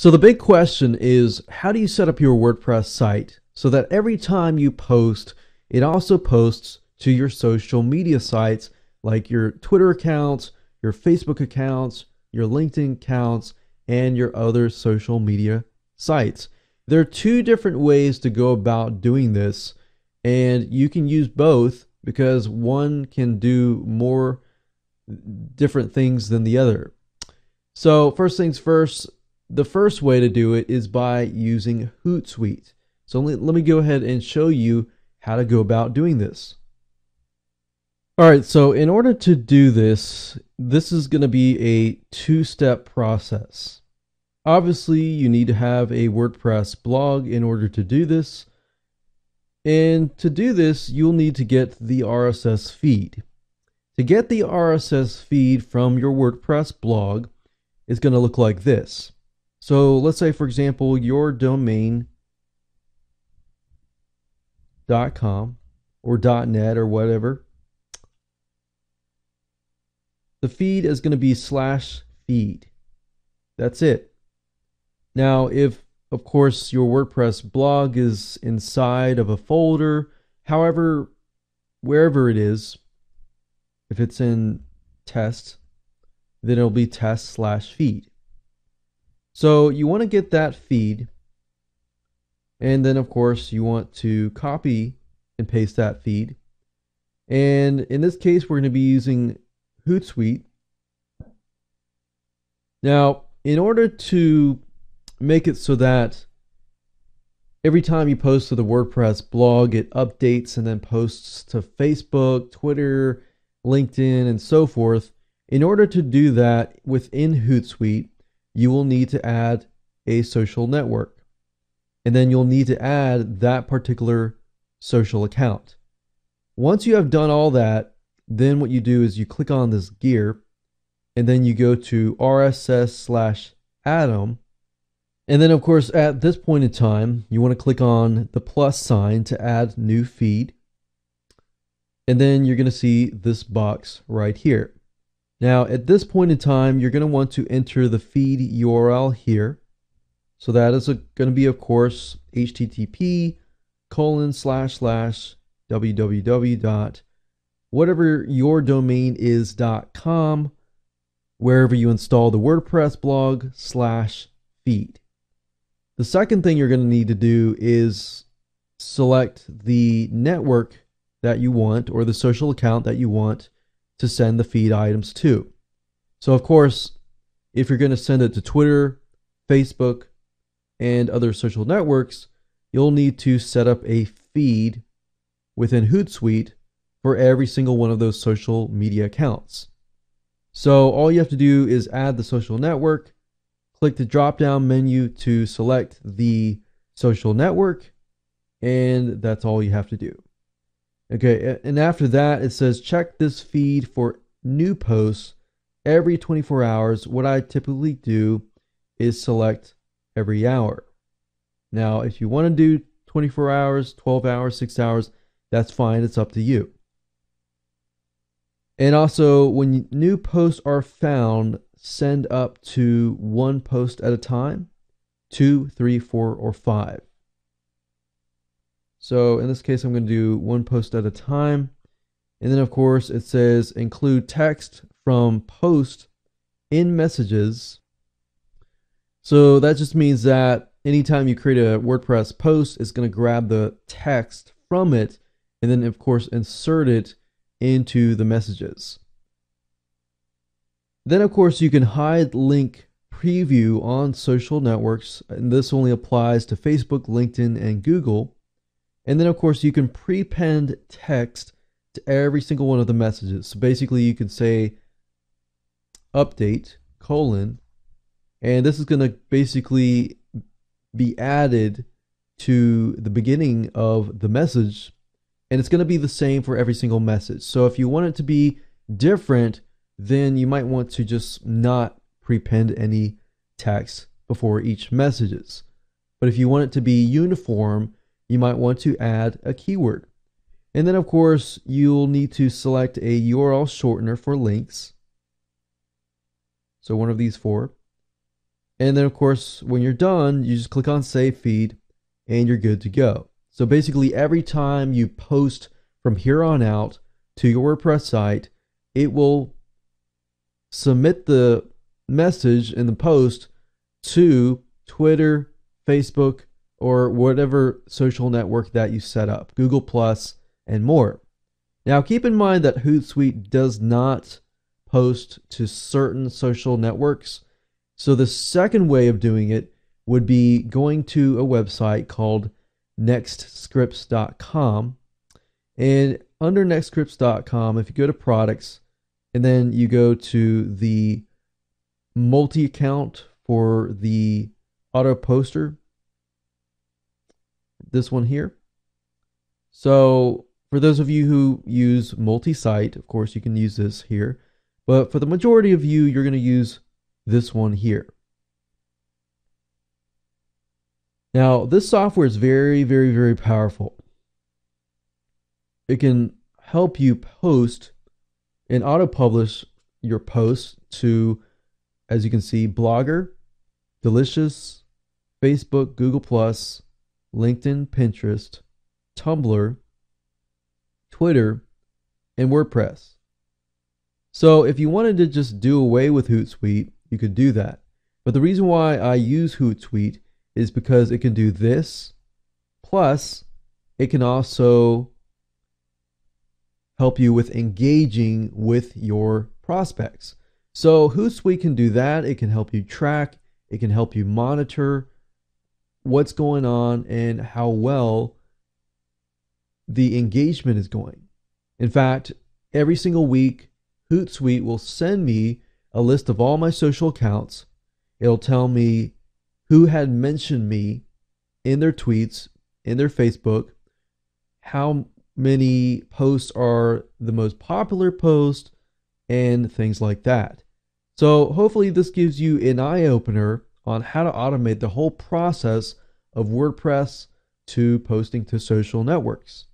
So the big question is how do you set up your WordPress site so that every time you post, it also posts to your social media sites like your Twitter accounts, your Facebook accounts, your LinkedIn accounts, and your other social media sites. There are two different ways to go about doing this, and you can use both because one can do more different things than the other. So, first things first, the first way to do it is by using Hootsuite. So, let, me go ahead and show you how to go about doing this. All right, so in order to do this, this is going to be a two step process. Obviously, you need to have a WordPress blog in order to do this. And to do this, you'll need to get the RSS feed. To get the RSS feed from your WordPress blog, it's going to look like this. So let's say, for example, your domain dot .com or dot .net or whatever. The feed is going to be slash feed. That's it. Now, if of course your WordPress blog is inside of a folder, however, wherever it is, if it's in test, then it'll be test slash feed. So you want to get that feed and then, of course, you want to copy and paste that feed. And in this case, we're going to be using Hootsuite. Now, in order to make it so that every time you post to the WordPress blog, it updates and then posts to Facebook, Twitter, LinkedIn, and so forth. In order to do that within Hootsuite, you will need to add a social network and then you'll need to add that particular social account. Once you have done all that, then what you do is you click on this gear and then you go to RSS slash Atom. And then, of course, at this point in time, you want to click on the plus sign to add new feed. And then you're going to see this box right here. Now, at this point in time, you're going to want to enter the feed URL here. So that is going to be, of course, http colon slash slash www dot whatever your domain is dot com wherever you install the WordPress blog slash feed. The second thing you're going to need to do is select the network that you want or the social account that you want to send the feed items to. So, of course, if you're going to send it to Twitter, Facebook, and other social networks, you'll need to set up a feed within Hootsuite for every single one of those social media accounts. So all you have to do is add the social network, click the drop down menu to select the social network, and that's all you have to do. Okay, and after that, it says check this feed for new posts every 24 hours. What I typically do is select every hour. Now, if you want to do 24 hours, 12 hours, 6 hours, that's fine. It's up to you. And also, when new posts are found, send up to one post at a time, two, three, four, or five. So in this case, I'm going to do one post at a time. And then, of course, it says include text from post in messages so that just means that anytime you create a WordPress post, it's going to grab the text from it and then, of course, insert it into the messages. Then, of course, you can hide link preview on social networks, and this only applies to Facebook, LinkedIn, and Google. And then, of course, you can prepend text to every single one of the messages. So basically, you can say update colon and this is going to basically be added to the beginning of the message. And it's going to be the same for every single message. So if you want it to be different, then you might want to just not prepend any text before each messages. But if you want it to be uniform, you might want to add a keyword. And then, of course, you'll need to select a URL shortener for links. So one of these four. And then, of course, when you're done, you just click on Save Feed and you're good to go. So basically, every time you post from here on out to your WordPress site, it will submit the message in the post to Twitter, Facebook, or whatever social network that you set up, Google Plus, and more. Now, keep in mind that Hootsuite does not post to certain social networks. So, the second way of doing it would be going to a website called nextscripts.com. And under nextscripts.com, if you go to products and then you go to the multi account for the auto poster, this one here. So, for those of you who use multi site, of course, you can use this here. But for the majority of you, you're going to use this one here. Now, this software is very, very, very powerful. It can help you post and auto publish your posts to, as you can see, Blogger, Delicious, Facebook, Google, LinkedIn, Pinterest, Tumblr, Twitter, and WordPress. So if you wanted to just do away with Hootsuite, you could do that. But the reason why I use Hootsuite is because it can do this, plus it can also help you with engaging with your prospects. So Hootsuite can do that. It can help you track, it can help you monitor what's going on and how well the engagement is going. In fact, every single week, Hootsuite will send me a list of all my social accounts. It'll tell me who had mentioned me in their tweets, in their Facebook, how many posts are the most popular post, and things like that. So, hopefully, this gives you an eye opener on how to automate the whole process of WordPress to posting to social networks.